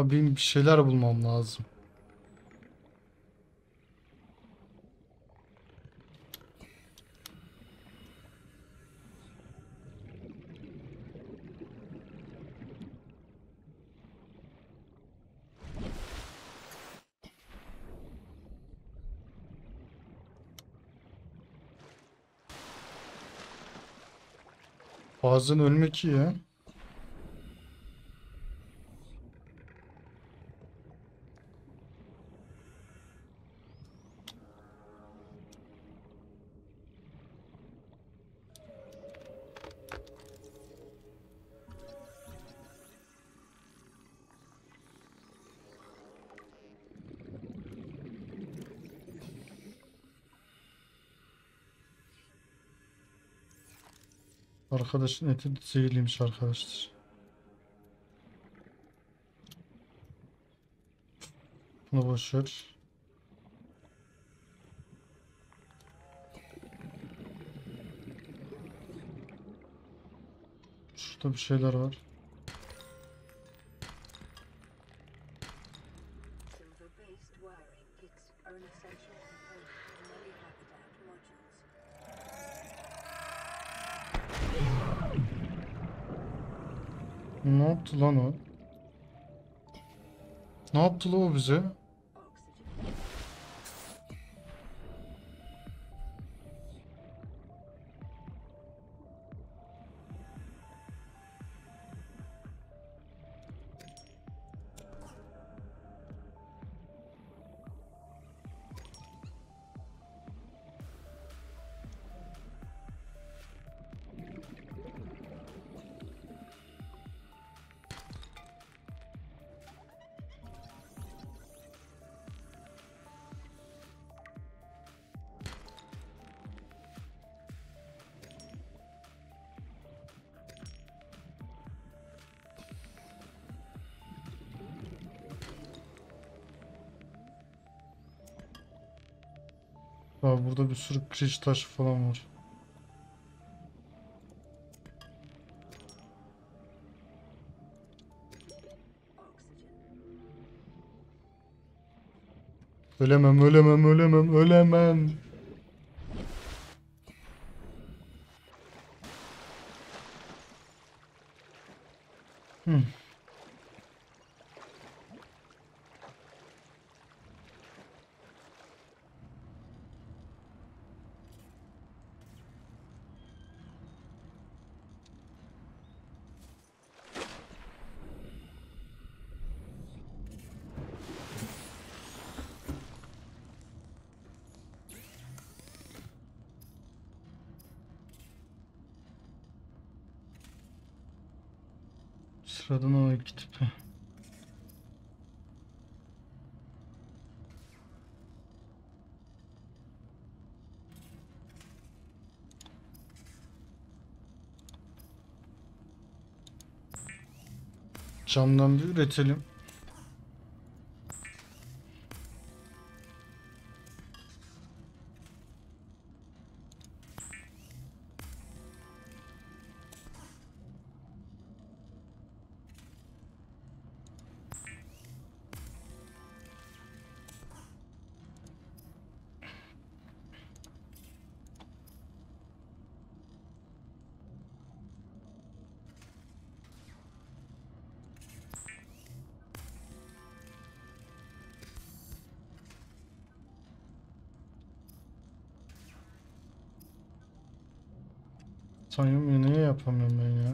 Abi benim bir şeyler bulmam lazım. Bazen ölmek iyi ya. Arkadaşın eti zehirliymiş arkadaşlar. Bunu boş ver. Şurada bir şeyler var. Ne yaptı lan o? Ne yaptı lan o bize? Aa, burada bir sürü kriş taşı falan var. Ölemem, ölemem, ölemem, ölemem. Hmm. Sıradan o iki tipi. Camdan bir üretelim. Sanıyorum ya niye yapamıyorum ben ya?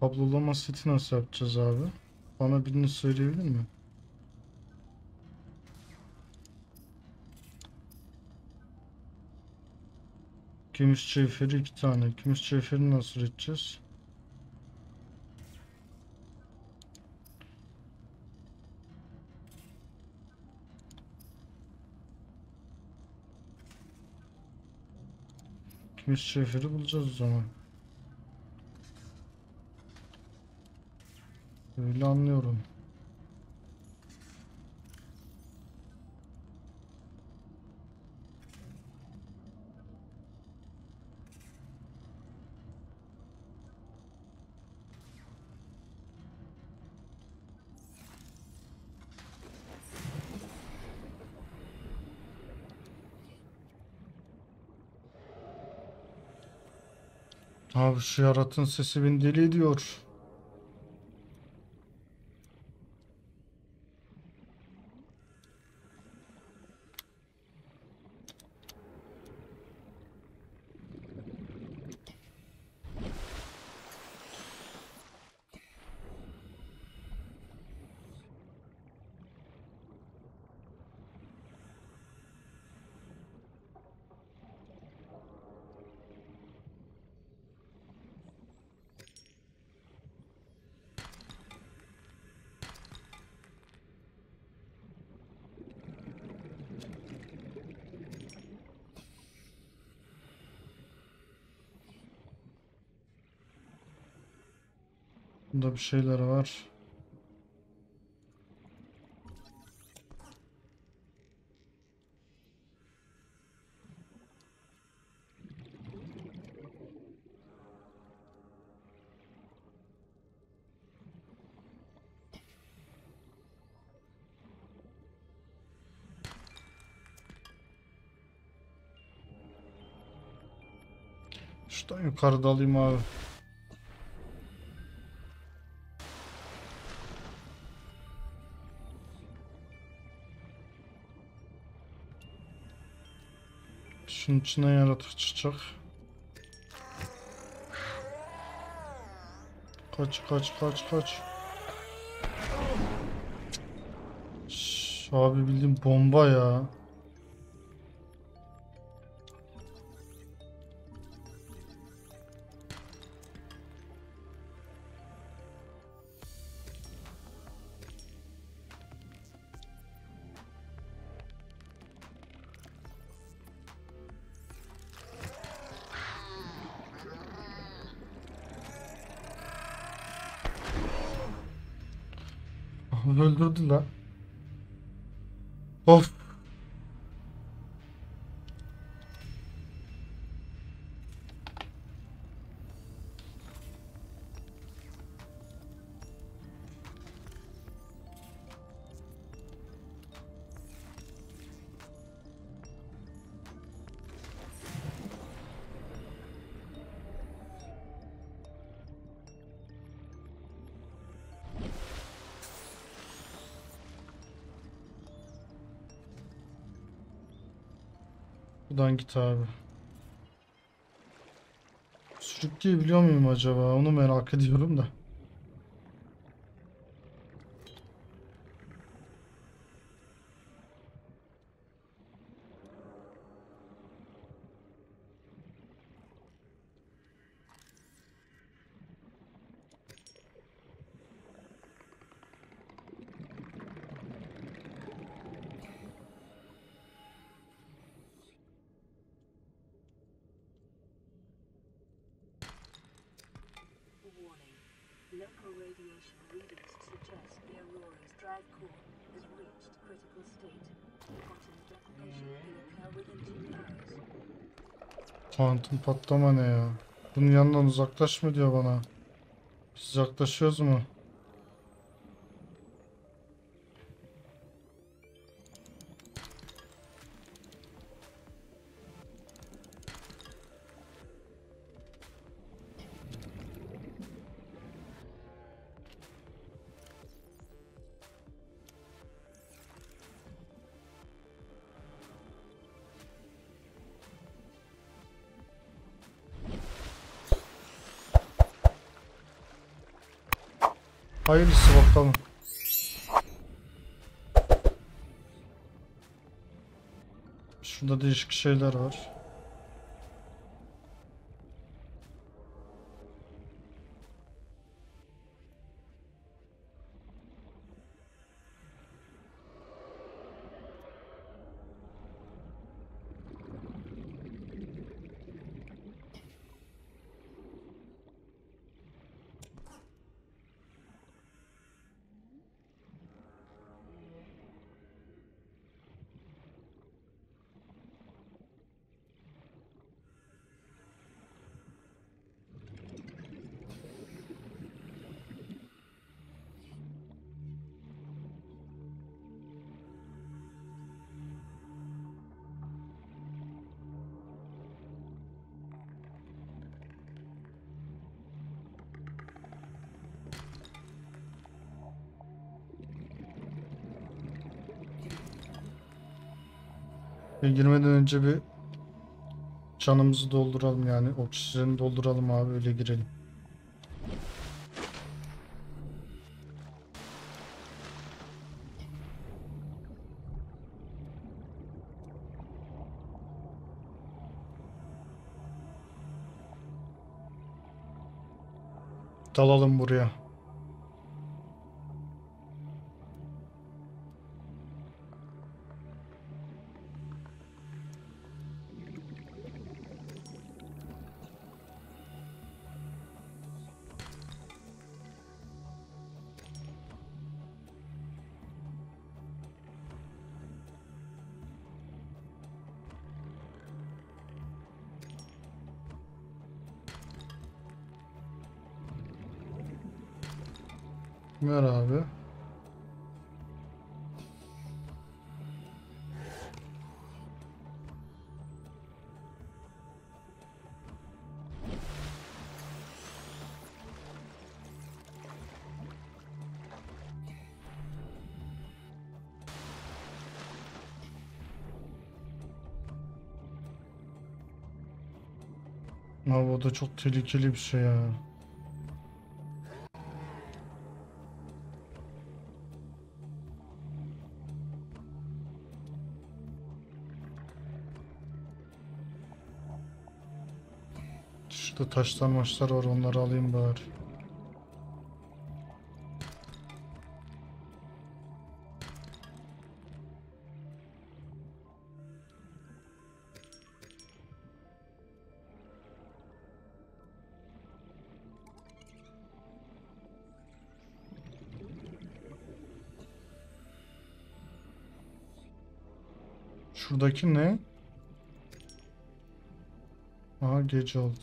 Kablolama seti nasıl yapacağız abi? Bana birini söyleyebilir mi? Gümüş cevheri iki tane. Gümüş cevherini nasıl üreteceğiz? Gümüş cevheri bulacağız o zaman. Öyle anlıyorum. Abi şu yaratın sesi beni deli ediyor. Bunda bir şeyler var. Şuradan yukarıda alayım abi. Şunun içine yaratık çıkacak. Kaç kaç kaç kaç. Şş, abi bildiğin bomba ya. Öldürdü la. Of. Buradan git abi. Sürükleyebiliyor muyum acaba? Onu merak ediyorum da. Local radiation readings suggest the Aurora's drive core has reached critical state. Quantum detonation can occur within two hours. Kuantum patlama ne ya? Bunun yanından uzaklaşma diyor bana. Biz yaklaşıyoruz mu? Hayırlısı bakalım. Şurada değişik şeyler var. Girmeden önce bir canımızı dolduralım yani oksijeni dolduralım abi öyle girelim. Dalalım buraya. Ver abi. Abi o da çok tehlikeli bir şey ya. Şurada taşlar maçlar var onları alayım bari. Şuradaki ne? Aha gece oldu.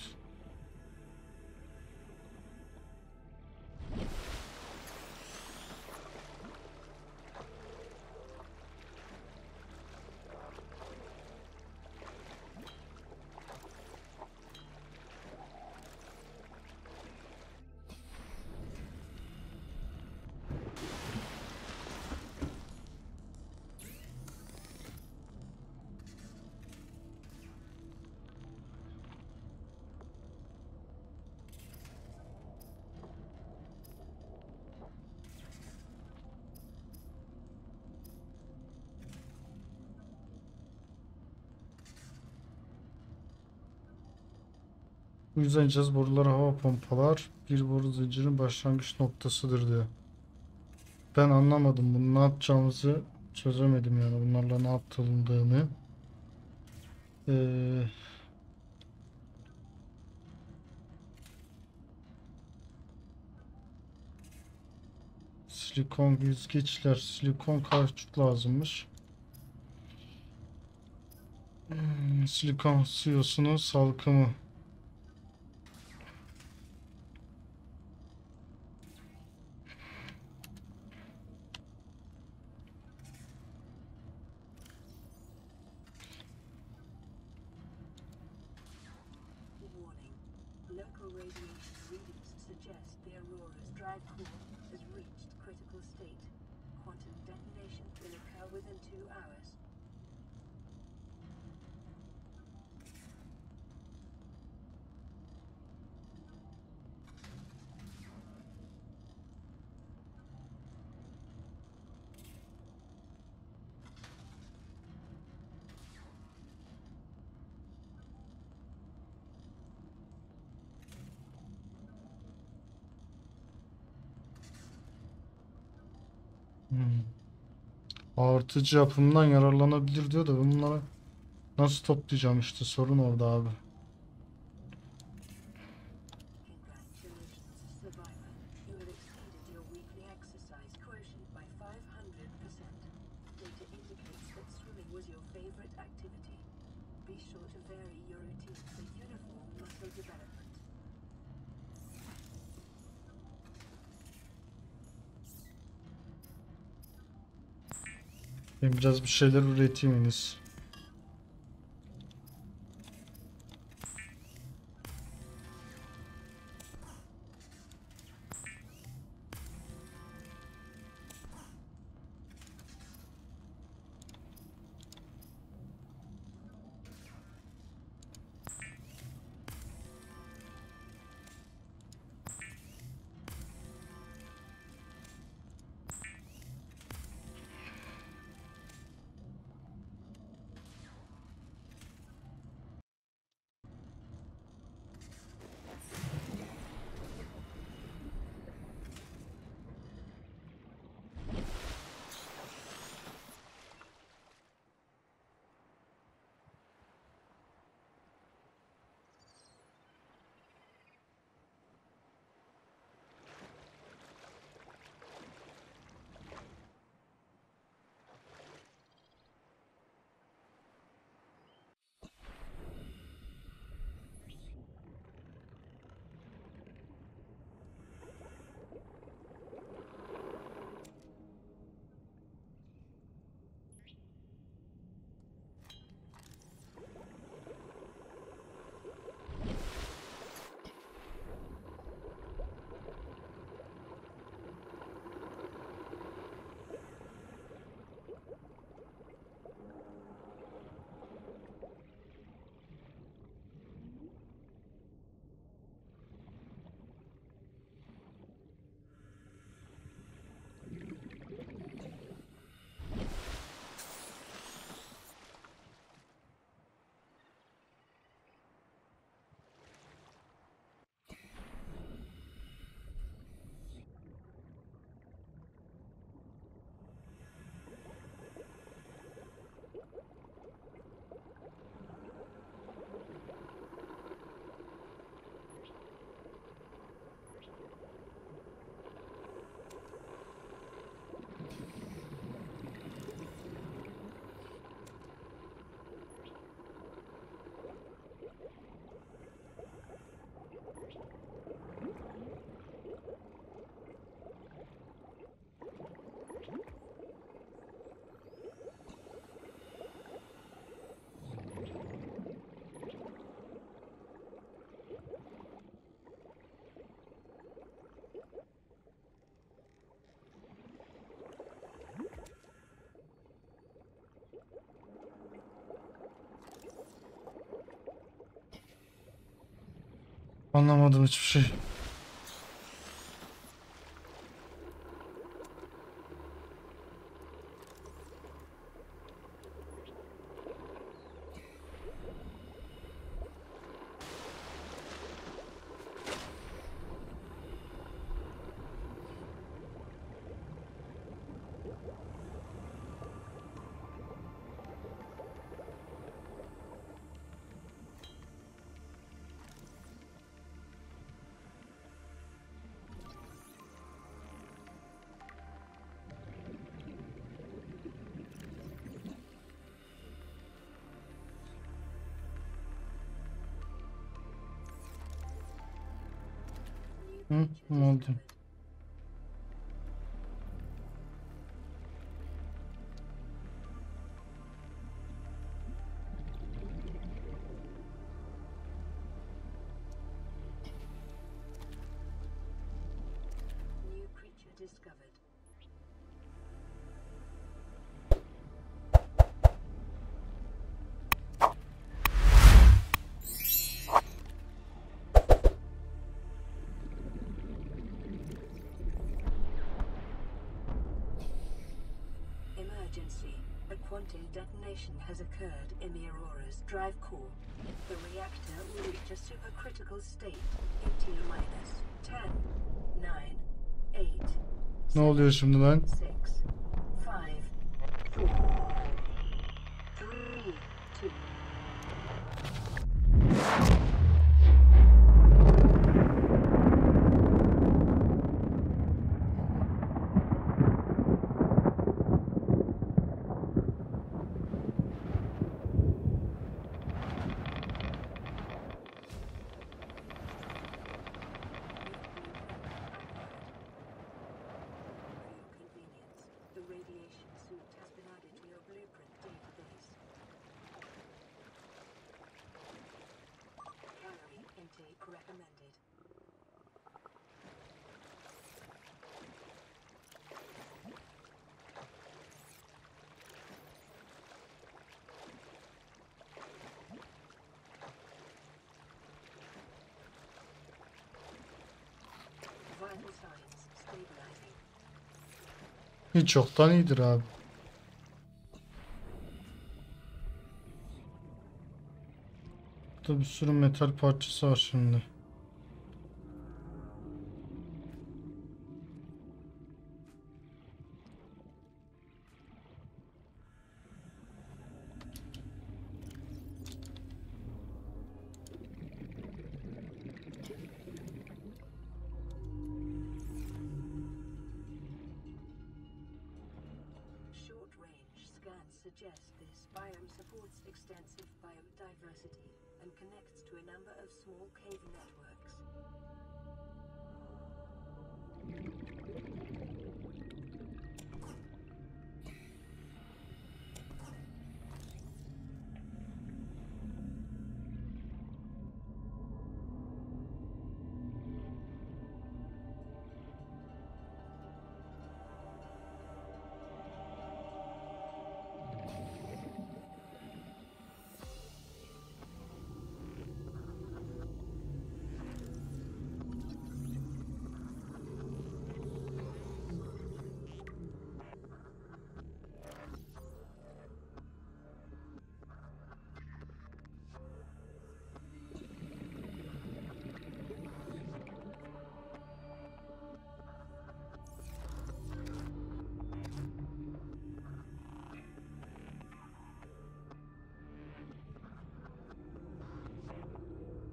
Bu yüzden cihaz boruları hava pompalar bir boru zincirinin başlangıç noktasıdır diyor. Ben anlamadım bunu ne yapacağımızı çözemedim yani bunlarla ne yapıldığını. Ee, silikon yüzgeçler, silikon kauçuk lazımmış. Hmm, silikon siyosunun salkımı. Radiation readings suggest the Aurora's drive core has reached critical state. Quantum detonation will occur within two hours. Hmm. Artıcı yapımından yararlanabilir diyor da ben bunları nasıl toplayacağım işte sorun orada abi. Biraz bir şeyler üreteyim en Anlamadım hiçbir şey. Hı, ne oldu? emergency. A quantum detonation has occurred in the Aurora's drive core. The reactor will reach a supercritical state in minus 10, 9, 8. Ne oluyor şimdi lan? 6, Hiç yoktan iyidir abi. Burada bir sürü metal parçası var şimdi.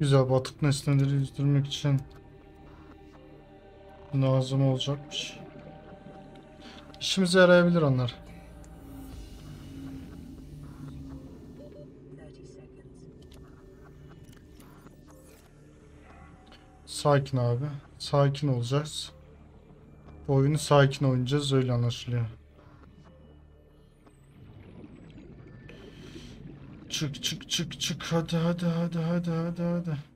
Güzel batık nesneleri yüzdürmek için lazım olacakmış. İşimize yarayabilir onlar. 30 seconds. Sakin abi. Sakin olacağız. Bu oyunu sakin oynayacağız öyle anlaşılıyor. Çık çık çık çık hadi hadi hadi hadi hadi hadi.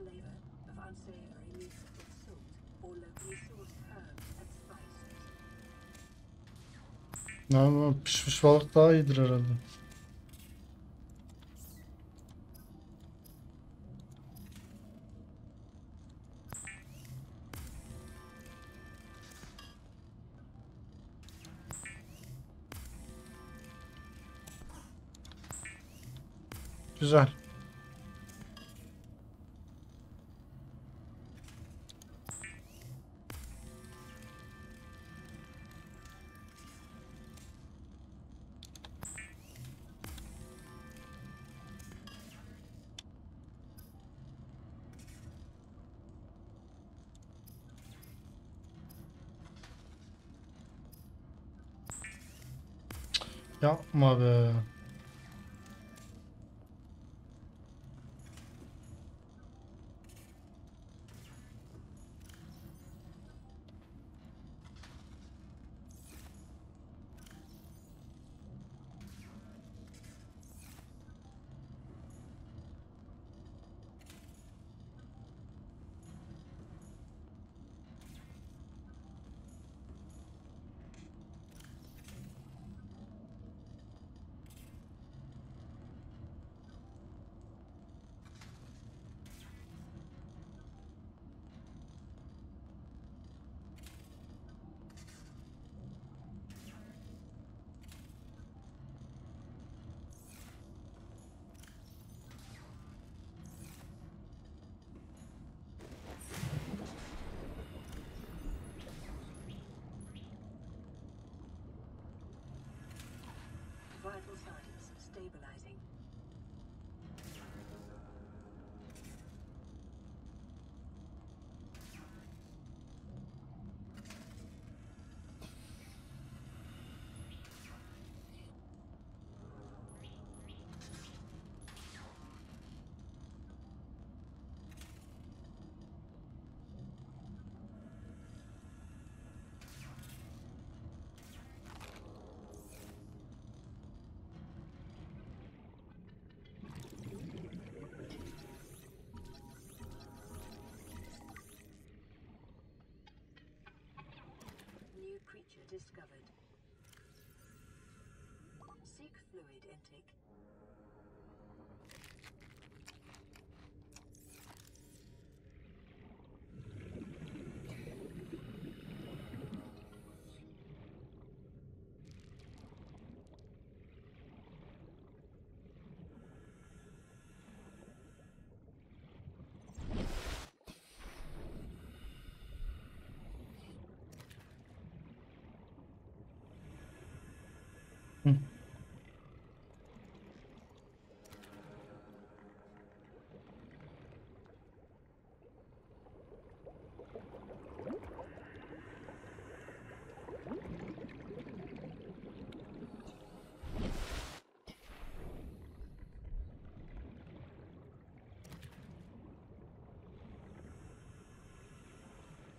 Flavor of unsavory meats with salt or locally sourced herbs and spices. Yapayım, pişmiş balık daha iyidir herhalde. Güzel. Ja, maar... Uh... hostile. Discovered. Seek fluid intake.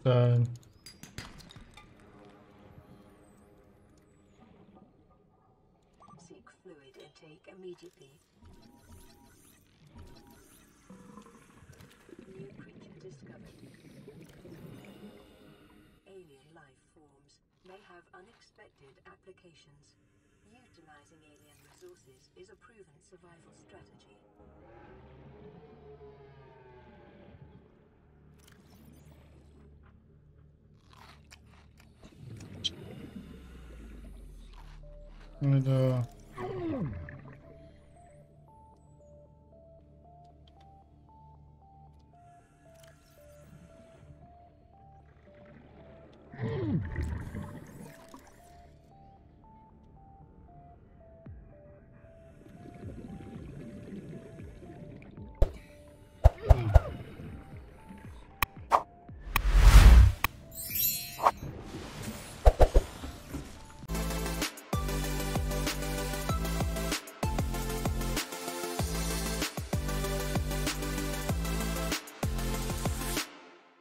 Seek fluid intake immediately. New creature discovered. Alien life forms may have unexpected applications. Utilizing alien resources is a proven survival strategy. And uh.